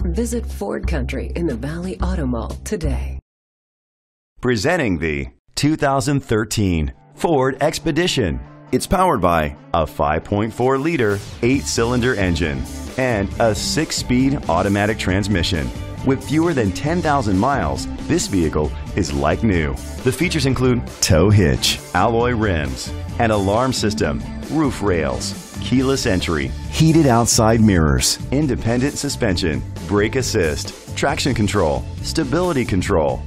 Visit Ford Country in the Valley Auto Mall today. Presenting the 2013 Ford Expedition. It's powered by a 5.4 liter, 8 cylinder engine and a 6 speed automatic transmission. With fewer than 10,000 miles, this vehicle is like new. The features include tow hitch, alloy rims, an alarm system, roof rails, keyless entry, heated outside mirrors, independent suspension, brake assist, traction control, stability control.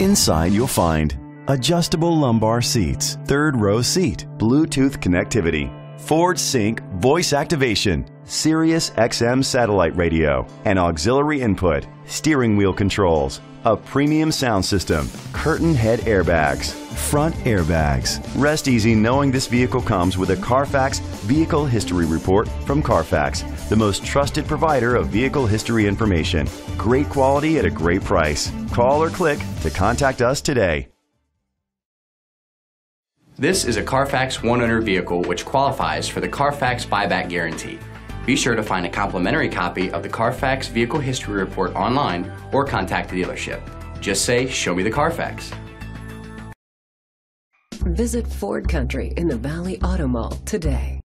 Inside you'll find adjustable lumbar seats, third row seat, Bluetooth connectivity, Ford Sync voice activation, Sirius XM satellite radio, and auxiliary input, steering wheel controls, a premium sound system, curtain head airbags, front airbags. Rest easy knowing this vehicle comes with a Carfax Vehicle History Report from Carfax, the most trusted provider of vehicle history information. Great quality at a great price. Call or click to contact us today. This is a Carfax One Owner vehicle which qualifies for the Carfax Buyback Guarantee. Be sure to find a complimentary copy of the Carfax Vehicle History Report online or contact the dealership. Just say, Show me the Carfax. Visit Ford Country in the Valley Auto Mall today.